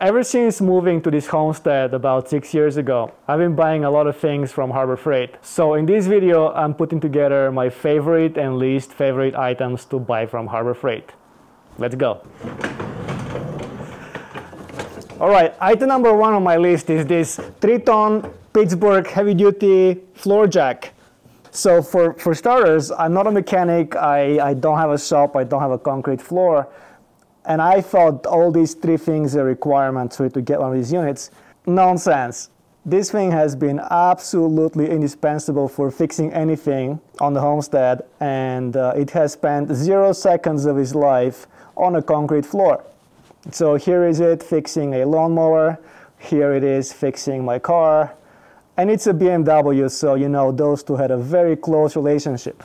Ever since moving to this homestead about six years ago, I've been buying a lot of things from Harbor Freight. So in this video, I'm putting together my favorite and least favorite items to buy from Harbor Freight. Let's go. All right, item number one on my list is this three-ton Pittsburgh heavy-duty floor jack. So for, for starters, I'm not a mechanic, I, I don't have a shop, I don't have a concrete floor, and I thought all these three things are requirements to get one of these units. Nonsense. This thing has been absolutely indispensable for fixing anything on the homestead and uh, it has spent zero seconds of its life on a concrete floor. So here is it fixing a lawnmower, here it is fixing my car, and it's a BMW, so you know those two had a very close relationship.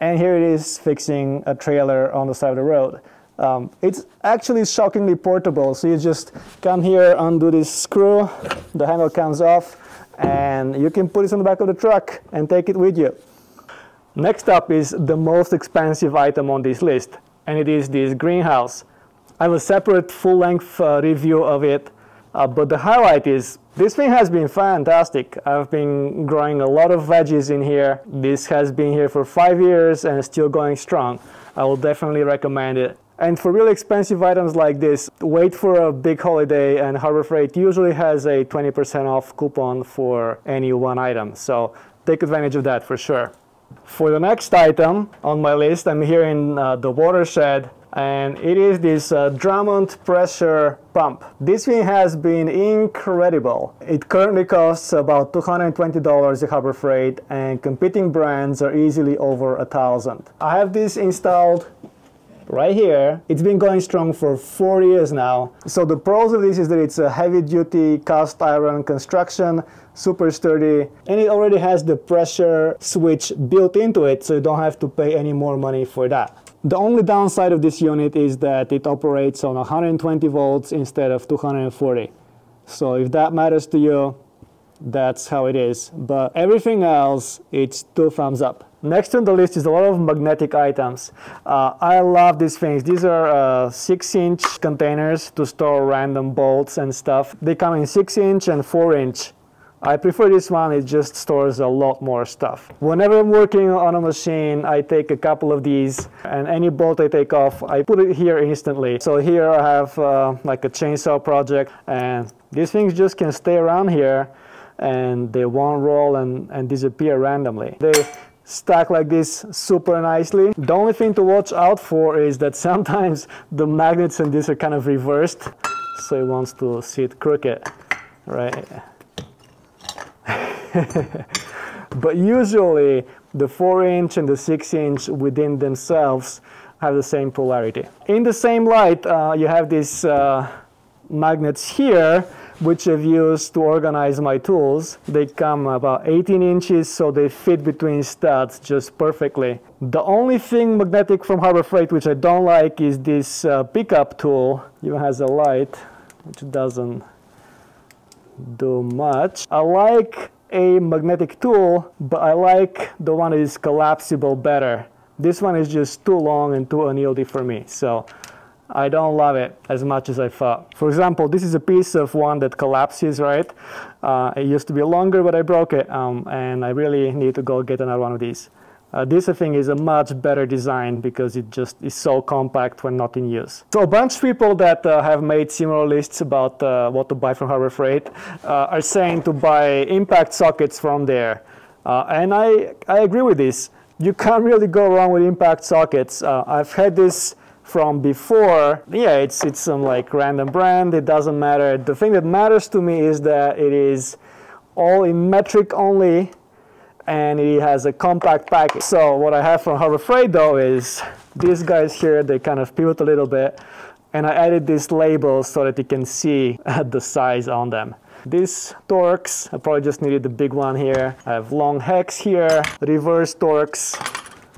And here it is fixing a trailer on the side of the road. Um, it's actually shockingly portable. So you just come here, undo this screw, the handle comes off, and you can put it on the back of the truck and take it with you. Next up is the most expensive item on this list, and it is this greenhouse. I have a separate full-length uh, review of it, uh, but the highlight is this thing has been fantastic. I've been growing a lot of veggies in here. This has been here for five years and still going strong. I will definitely recommend it. And for really expensive items like this, wait for a big holiday and Harbor Freight usually has a 20% off coupon for any one item. So take advantage of that for sure. For the next item on my list, I'm here in uh, the watershed and it is this uh, Drummond pressure pump. This thing has been incredible. It currently costs about $220 at Harbor Freight and competing brands are easily over a thousand. I have this installed right here. It's been going strong for four years now. So the pros of this is that it's a heavy duty cast iron construction, super sturdy, and it already has the pressure switch built into it, so you don't have to pay any more money for that. The only downside of this unit is that it operates on 120 volts instead of 240. So if that matters to you, that's how it is. But everything else, it's two thumbs up. Next on the list is a lot of magnetic items. Uh, I love these things. These are uh, 6 inch containers to store random bolts and stuff. They come in 6 inch and 4 inch. I prefer this one, it just stores a lot more stuff. Whenever I'm working on a machine, I take a couple of these and any bolt I take off, I put it here instantly. So here I have uh, like a chainsaw project and these things just can stay around here and they won't roll and, and disappear randomly. They stack like this super nicely. The only thing to watch out for is that sometimes the magnets in this are kind of reversed, so it wants to sit crooked, right? but usually the 4 inch and the 6 inch within themselves have the same polarity. In the same light, uh, you have these uh, magnets here which I've used to organize my tools. They come about 18 inches, so they fit between studs just perfectly. The only thing magnetic from Harbor Freight which I don't like is this uh, pickup tool. It has a light, which doesn't do much. I like a magnetic tool, but I like the one that is collapsible better. This one is just too long and too unwieldy for me. So I don't love it as much as I thought. For example, this is a piece of one that collapses, right? Uh, it used to be longer, but I broke it, um, and I really need to go get another one of these. Uh, this, I think, is a much better design because it just is so compact when not in use. So a bunch of people that uh, have made similar lists about uh, what to buy from Harbor Freight uh, are saying to buy impact sockets from there. Uh, and I, I agree with this. You can't really go wrong with impact sockets. I've had this from before, yeah, it's, it's some like random brand, it doesn't matter. The thing that matters to me is that it is all in metric only and it has a compact package. So what I have from Harbor Freight though is these guys here, they kind of pivot a little bit and I added these labels so that you can see the size on them. These Torx, I probably just needed the big one here. I have long hex here, reverse Torx,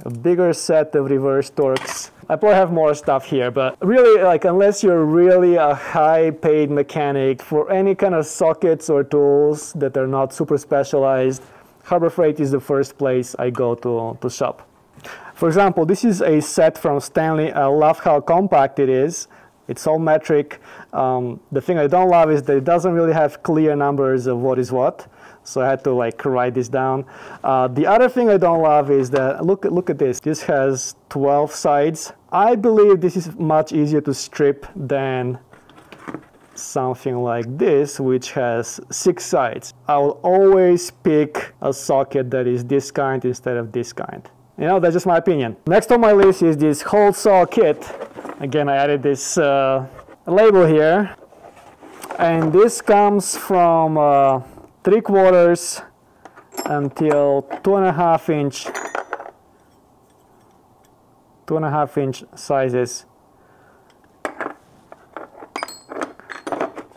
a bigger set of reverse Torx. I probably have more stuff here, but really, like, unless you're really a high-paid mechanic for any kind of sockets or tools that are not super specialized, Harbor Freight is the first place I go to, to shop. For example, this is a set from Stanley. I love how compact it is. It's all metric. Um, the thing I don't love is that it doesn't really have clear numbers of what is what. So I had to like write this down. Uh, the other thing I don't love is that, look, look at this. This has 12 sides. I believe this is much easier to strip than something like this, which has six sides. I will always pick a socket that is this kind instead of this kind. You know, that's just my opinion. Next on my list is this hole saw kit. Again, I added this uh, label here. And this comes from uh, three quarters until two and a half inch two and a half inch sizes.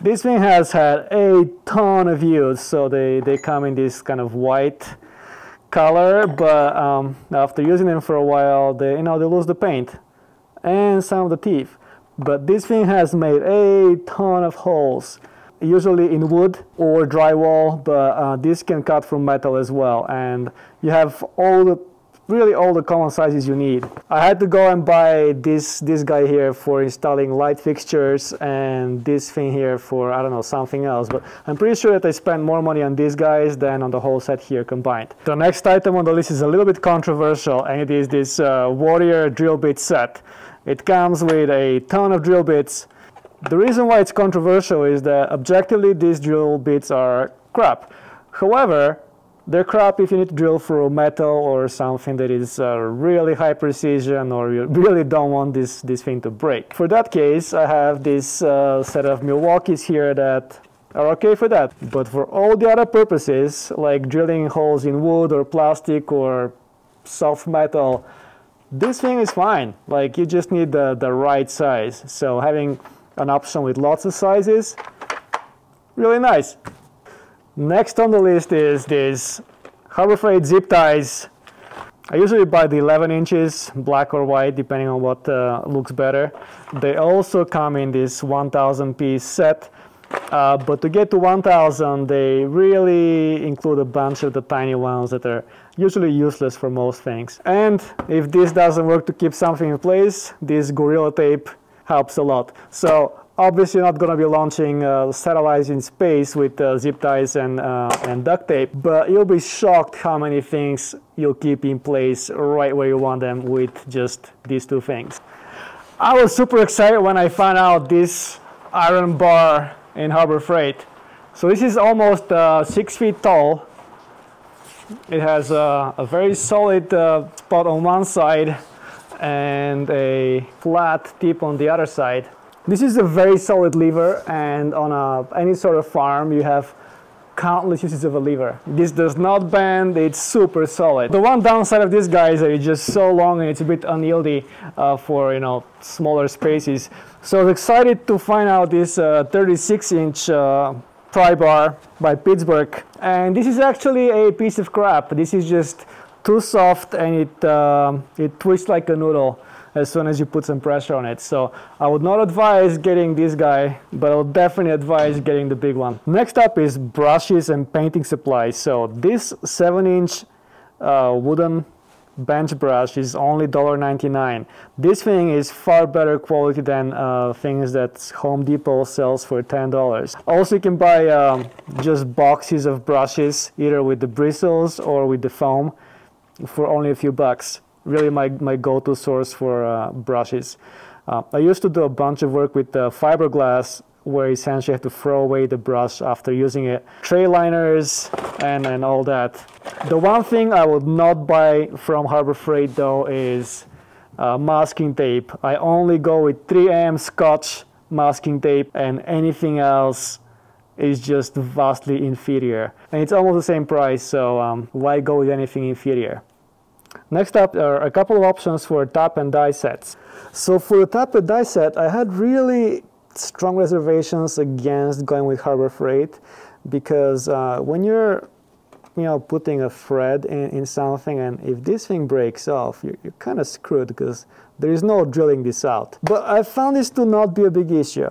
This thing has had a ton of use so they they come in this kind of white color but um, after using them for a while they you know they lose the paint and some of the teeth. But this thing has made a ton of holes usually in wood or drywall, but uh, this can cut from metal as well. And you have all the really all the common sizes you need. I had to go and buy this this guy here for installing light fixtures and this thing here for I don't know something else but I'm pretty sure that I spent more money on these guys than on the whole set here combined. The next item on the list is a little bit controversial and it is this uh, Warrior drill bit set. It comes with a ton of drill bits the reason why it's controversial is that objectively these drill bits are crap. However, they're crap if you need to drill through metal or something that is uh, really high precision or you really don't want this, this thing to break. For that case, I have this uh, set of Milwaukee's here that are okay for that. But for all the other purposes, like drilling holes in wood or plastic or soft metal, this thing is fine. Like you just need the, the right size. So having an option with lots of sizes. Really nice. Next on the list is this Harbor Freight zip ties. I usually buy the 11 inches, black or white, depending on what uh, looks better. They also come in this 1000 piece set. Uh, but to get to 1000, they really include a bunch of the tiny ones that are usually useless for most things. And if this doesn't work to keep something in place, this Gorilla Tape helps a lot. So obviously not going to be launching uh, satellites in space with uh, zip ties and, uh, and duct tape, but you'll be shocked how many things you'll keep in place right where you want them with just these two things. I was super excited when I found out this iron bar in Harbor Freight. So this is almost uh, six feet tall. It has a very solid uh, spot on one side and a flat tip on the other side. This is a very solid lever and on a, any sort of farm you have countless uses of a lever. This does not bend, it's super solid. The one downside of this guy is that it's just so long and it's a bit unwieldy uh, for you know smaller spaces. So I was excited to find out this uh, 36 inch uh, pry bar by Pittsburgh. And this is actually a piece of crap. This is just too soft and it, uh, it twists like a noodle as soon as you put some pressure on it. So I would not advise getting this guy, but I would definitely advise getting the big one. Next up is brushes and painting supplies. So this 7 inch uh, wooden bench brush is only $1.99. This thing is far better quality than uh, things that Home Depot sells for $10. Also, you can buy um, just boxes of brushes, either with the bristles or with the foam for only a few bucks. Really my, my go-to source for uh, brushes. Uh, I used to do a bunch of work with uh, fiberglass where essentially you have to throw away the brush after using it. Tray liners and, and all that. The one thing I would not buy from Harbor Freight though is uh, masking tape. I only go with 3M Scotch masking tape and anything else is just vastly inferior. And it's almost the same price, so um, why go with anything inferior? Next up are a couple of options for tap and die sets. So for the tap and die set, I had really strong reservations against going with Harbor Freight because uh, when you're you know, putting a thread in, in something and if this thing breaks off, you're, you're kind of screwed because there is no drilling this out. But I found this to not be a big issue.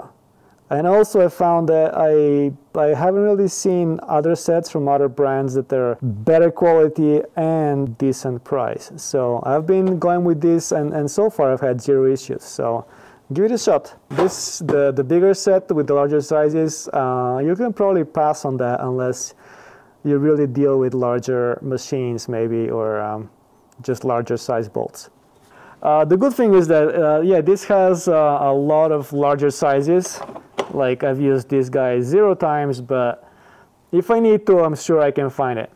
And also I found that I, I haven't really seen other sets from other brands that are better quality and decent price. So I've been going with this and, and so far I've had zero issues. So give it a shot. This the the bigger set with the larger sizes. Uh, you can probably pass on that unless you really deal with larger machines, maybe, or um, just larger size bolts. Uh, the good thing is that uh, yeah, this has uh, a lot of larger sizes. Like I've used this guy zero times, but if I need to, I'm sure I can find it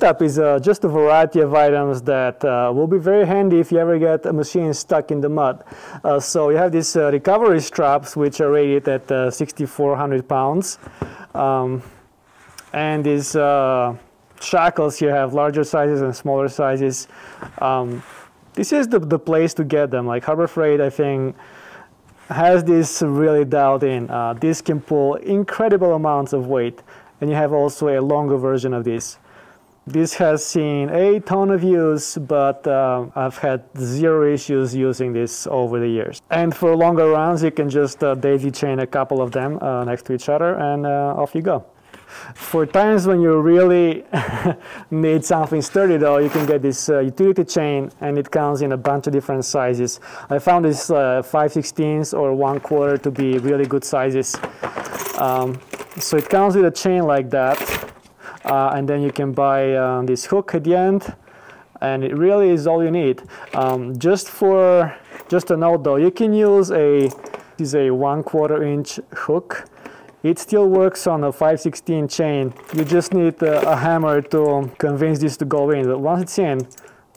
setup is uh, just a variety of items that uh, will be very handy if you ever get a machine stuck in the mud. Uh, so you have these uh, recovery straps which are rated at uh, 6,400 pounds. Um, and these uh, shackles here have larger sizes and smaller sizes. Um, this is the, the place to get them. Like Harbor Freight, I think, has this really dialed in. this can pull incredible amounts of weight. And you have also a longer version of this. This has seen a ton of use, but uh, I've had zero issues using this over the years. And for longer runs, you can just uh, daisy chain a couple of them uh, next to each other and uh, off you go. For times when you really need something sturdy though, you can get this uh, utility chain and it comes in a bunch of different sizes. I found this uh, 5 16ths or 1 quarter to be really good sizes. Um, so it comes with a chain like that uh, and then you can buy uh, this hook at the end and it really is all you need. Um, just for just a note though, you can use a is a one quarter inch hook. It still works on a 516 chain. You just need a, a hammer to convince this to go in. But once it's in,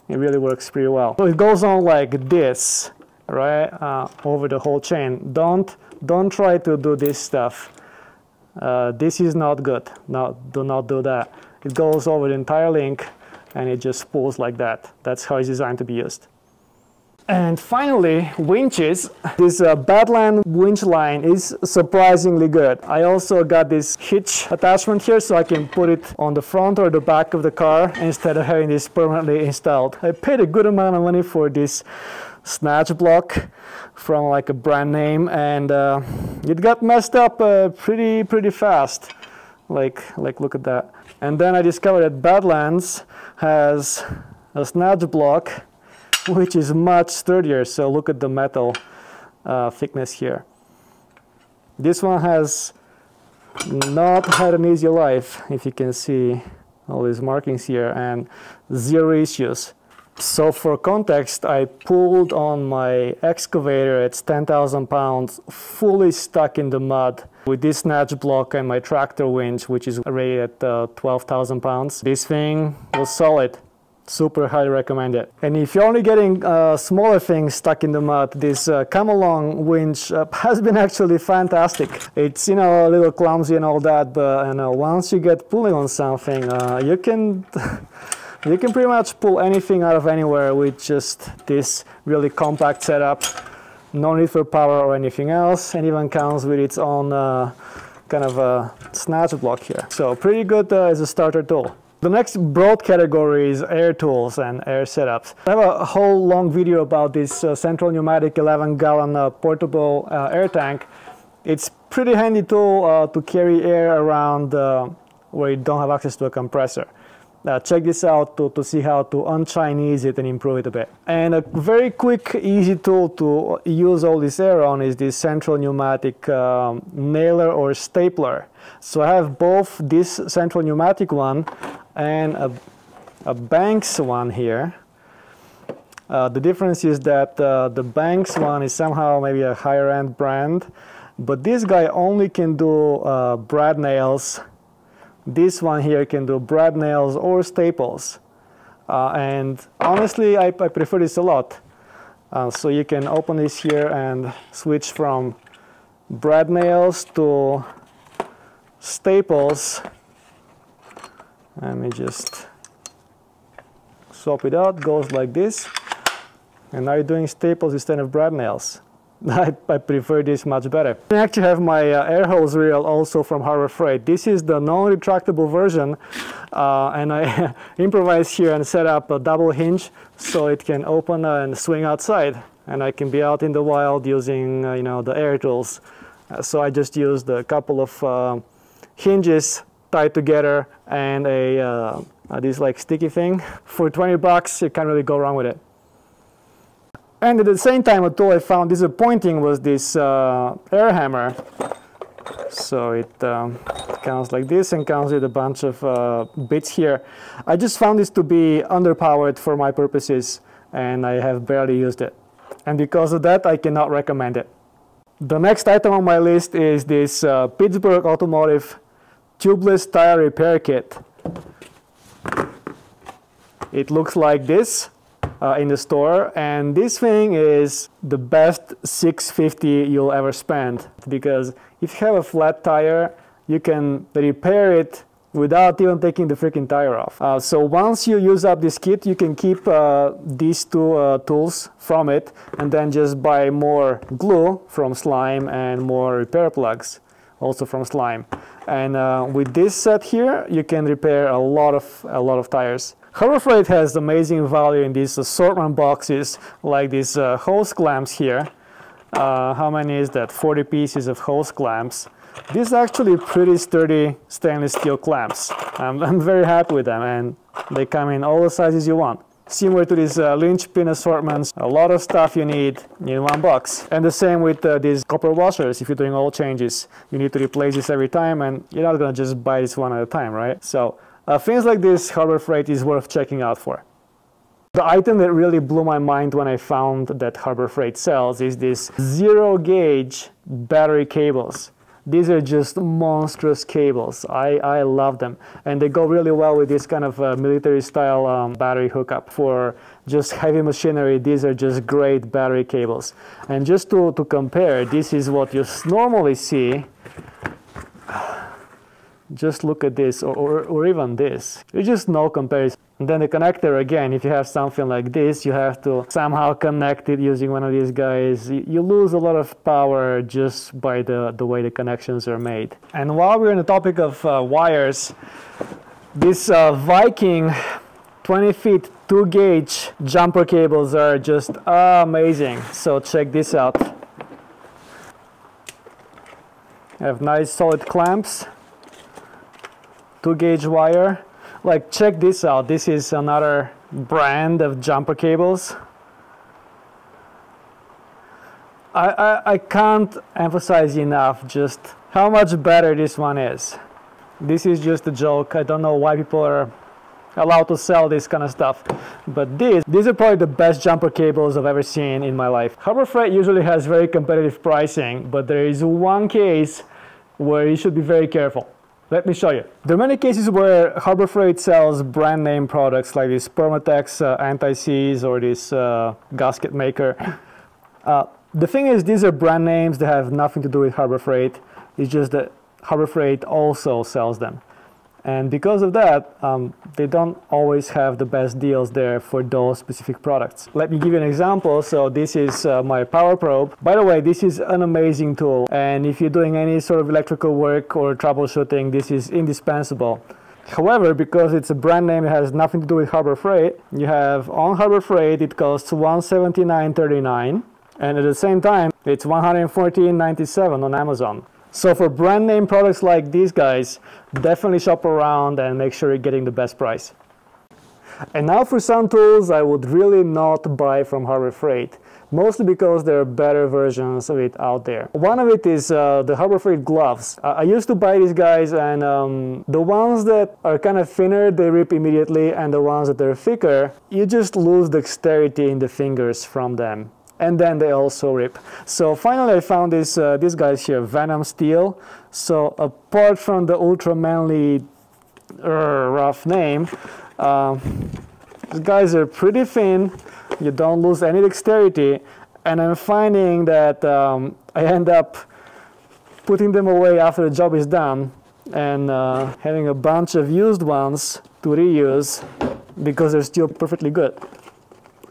it really works pretty well. So it goes on like this, right, uh, over the whole chain. Don't don't try to do this stuff uh, this is not good. No, do not do that. It goes over the entire link and it just pulls like that. That's how it's designed to be used. And finally, winches. This uh, Badland winch line is surprisingly good. I also got this hitch attachment here so I can put it on the front or the back of the car instead of having this permanently installed. I paid a good amount of money for this snatch block from like a brand name and uh, it got messed up uh, pretty pretty fast like like look at that and then I discovered that Badlands has a snatch block which is much sturdier so look at the metal uh, thickness here this one has not had an easy life if you can see all these markings here and zero issues so for context, I pulled on my excavator, it's 10,000 pounds, fully stuck in the mud with this snatch block and my tractor winch, which is rated at uh, 12,000 pounds. This thing was solid. Super highly recommend it. And if you're only getting uh, smaller things stuck in the mud, this uh, come along winch uh, has been actually fantastic. It's you know a little clumsy and all that, but you know once you get pulling on something, uh, you can You can pretty much pull anything out of anywhere with just this really compact setup. No need for power or anything else, and even comes with its own uh, kind of a snatch block here. So pretty good uh, as a starter tool. The next broad category is air tools and air setups. I have a whole long video about this uh, central pneumatic 11 gallon uh, portable uh, air tank. It's pretty handy tool uh, to carry air around uh, where you don't have access to a compressor. Uh, check this out to, to see how to un-Chinese it and improve it a bit. And a very quick, easy tool to use all this air on is this central pneumatic um, nailer or stapler. So I have both this central pneumatic one and a, a Banks one here. Uh, the difference is that uh, the Banks one is somehow maybe a higher end brand, but this guy only can do uh, brad nails this one here can do brad nails or staples. Uh, and honestly, I, I, prefer this a lot. Uh, so you can open this here and switch from brad nails to staples. Let me just swap it out, goes like this. And now you're doing staples instead of brad nails. I, I, prefer this much better. I actually have my uh, air hose reel also from Harbor Freight. This is the non-retractable version uh, and I improvised here and set up a double hinge so it can open and swing outside and I can be out in the wild using uh, you know the air tools. Uh, so I just used a couple of uh, hinges tied together and a uh, this like sticky thing. For 20 bucks you can't really go wrong with it. And at the same time, a tool I found disappointing was this uh, air hammer. So it um, counts like this and comes with a bunch of uh, bits here. I just found this to be underpowered for my purposes and I have barely used it. And because of that, I cannot recommend it. The next item on my list is this uh, Pittsburgh Automotive tubeless tire repair kit. It looks like this uh, in the store and this thing is the best 650 you'll ever spend because if you have a flat tire you can repair it without even taking the freaking tire off. Uh, so once you use up this kit you can keep uh, these two uh, tools from it and then just buy more glue from slime and more repair plugs also from slime. And uh, with this set here you can repair a lot of a lot of tires. Harbor Freight has amazing value in these assortment boxes, like these uh, hose clamps here. Uh, how many is that? 40 pieces of hose clamps. These are actually pretty sturdy stainless steel clamps. I'm, I'm very happy with them and they come in all the sizes you want. Similar to these uh, linchpin assortments, a lot of stuff you need in one box. And the same with uh, these copper washers. If you're doing oil changes, you need to replace this every time and you're not gonna just buy this one at a time, right? So uh, things like this Harbor Freight is worth checking out for. The item that really blew my mind when I found that Harbor Freight sells is this zero gauge battery cables. These are just monstrous cables. I, I love them. And they go really well with this kind of uh, military style um, battery hookup. For just heavy machinery, these are just great battery cables. And just to, to compare, this is what you normally see just look at this or, or, or even this. There's just no comparison. And then the connector again, if you have something like this, you have to somehow connect it using one of these guys. You lose a lot of power just by the, the way the connections are made. And while we're on the topic of uh, wires, this uh, Viking 20 feet 2 gauge jumper cables are just amazing. So check this out. I have nice solid clamps 2 gauge wire. Like check this out, this is another brand of jumper cables. I, I, I can't emphasize enough just how much better this one is. This is just a joke. I don't know why people are allowed to sell this kind of stuff. But these, these are probably the best jumper cables I've ever seen in my life. Harbor Freight usually has very competitive pricing, but there is one case where you should be very careful. Let me show you. There are many cases where Harbor Freight sells brand name products like this Permatex uh, anti-seize or this uh, gasket maker. Uh, the thing is, these are brand names that have nothing to do with Harbor Freight. It's just that Harbor Freight also sells them. And because of that, um, they don't always have the best deals there for those specific products. Let me give you an example. So this is uh, my power probe. By the way, this is an amazing tool. And if you're doing any sort of electrical work or troubleshooting, this is indispensable. However, because it's a brand name, it has nothing to do with Harbor Freight. You have on Harbor Freight, it costs 179.39, and at the same time, it's 114.97 on Amazon. So for brand name products like these guys, definitely shop around and make sure you're getting the best price. And now for some tools I would really not buy from Harbor Freight, mostly because there are better versions of it out there. One of it is uh, the Harbor Freight gloves. I, I used to buy these guys and um, the ones that are kind of thinner, they rip immediately and the ones that are thicker, you just lose dexterity in the fingers from them and then they also rip. So finally I found this, uh, these guys here, Venom Steel. So apart from the ultra manly uh, rough name, uh, these guys are pretty thin, you don't lose any dexterity, and I'm finding that um, I end up putting them away after the job is done and uh, having a bunch of used ones to reuse because they're still perfectly good.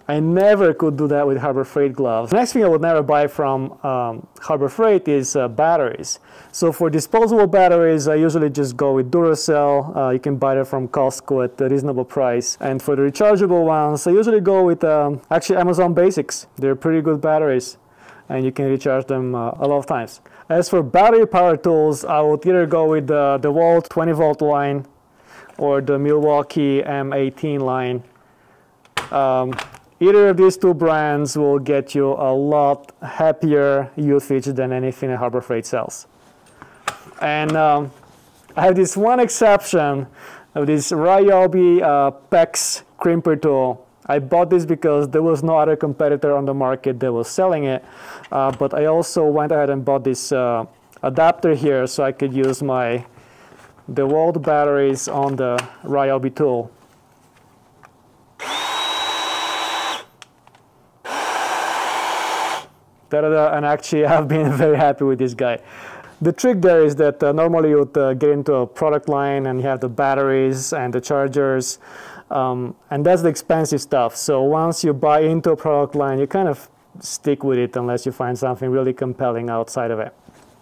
I never could do that with Harbor Freight gloves. The next thing I would never buy from um, Harbor Freight is uh, batteries. So for disposable batteries, I usually just go with Duracell. Uh, you can buy them from Costco at a reasonable price. And for the rechargeable ones, I usually go with um, actually Amazon Basics. They're pretty good batteries and you can recharge them uh, a lot of times. As for battery power tools, I would either go with the DeWalt 20 volt line or the Milwaukee M18 line. Um, Either of these two brands will get you a lot happier feature than anything that Harbor Freight sells. And um, I have this one exception of this Ryobi uh, PEX crimper tool. I bought this because there was no other competitor on the market that was selling it. Uh, but I also went ahead and bought this uh, adapter here so I could use my DeWalt batteries on the Ryobi tool. And actually I've been very happy with this guy. The trick there is that uh, normally you would uh, get into a product line and you have the batteries and the chargers, um, and that's the expensive stuff. So once you buy into a product line, you kind of stick with it unless you find something really compelling outside of it.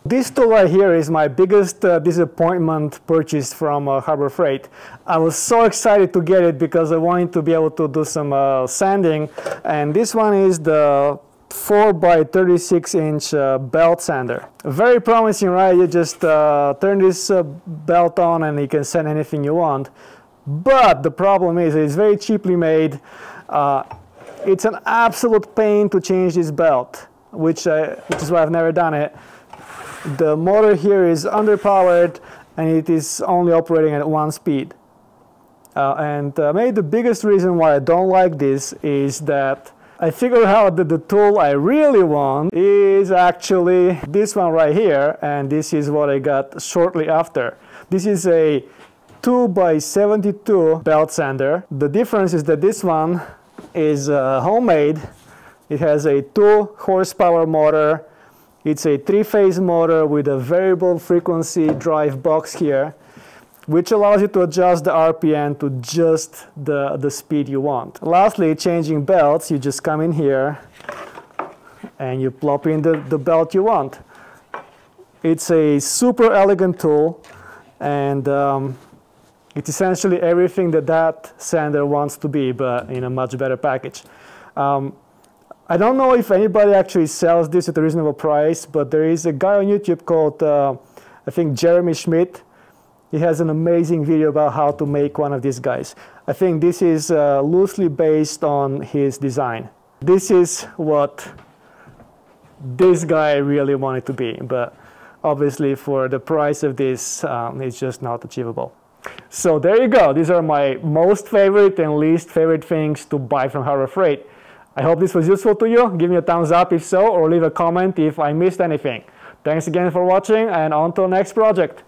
This tool right here is my biggest uh, disappointment purchased from uh, Harbor Freight. I was so excited to get it because I wanted to be able to do some uh, sanding and this one is the 4 by 36 inch uh, belt sander. Very promising, right? You just uh, turn this uh, belt on and you can sand anything you want. But the problem is it's very cheaply made. Uh, it's an absolute pain to change this belt, which, which is why I've never done it. The motor here is underpowered and it is only operating at one speed. Uh, and uh, maybe the biggest reason why I don't like this is that I figured out that the tool I really want is actually this one right here, and this is what I got shortly after. This is a 2 by 72 belt sander. The difference is that this one is uh, homemade. It has a 2 horsepower motor. It's a three-phase motor with a variable frequency drive box here which allows you to adjust the RPM to just the, the speed you want. Lastly, changing belts, you just come in here and you plop in the, the belt you want. It's a super elegant tool and um, it's essentially everything that that sander wants to be, but in a much better package. Um, I don't know if anybody actually sells this at a reasonable price, but there is a guy on YouTube called, uh, I think, Jeremy Schmidt, he has an amazing video about how to make one of these guys. I think this is uh, loosely based on his design. This is what this guy really wanted to be, but obviously for the price of this, um, it's just not achievable. So there you go. These are my most favorite and least favorite things to buy from Harbor Freight. I hope this was useful to you. Give me a thumbs up if so, or leave a comment if I missed anything. Thanks again for watching, and on to the next project.